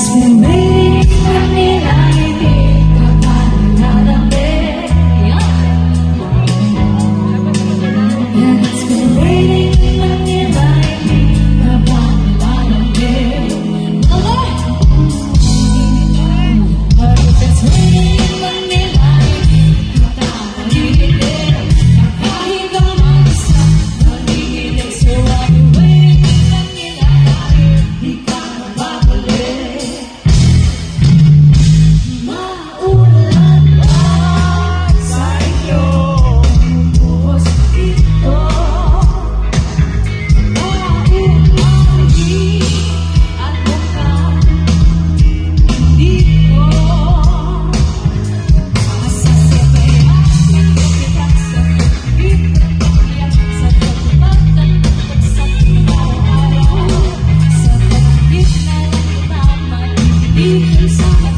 It's side.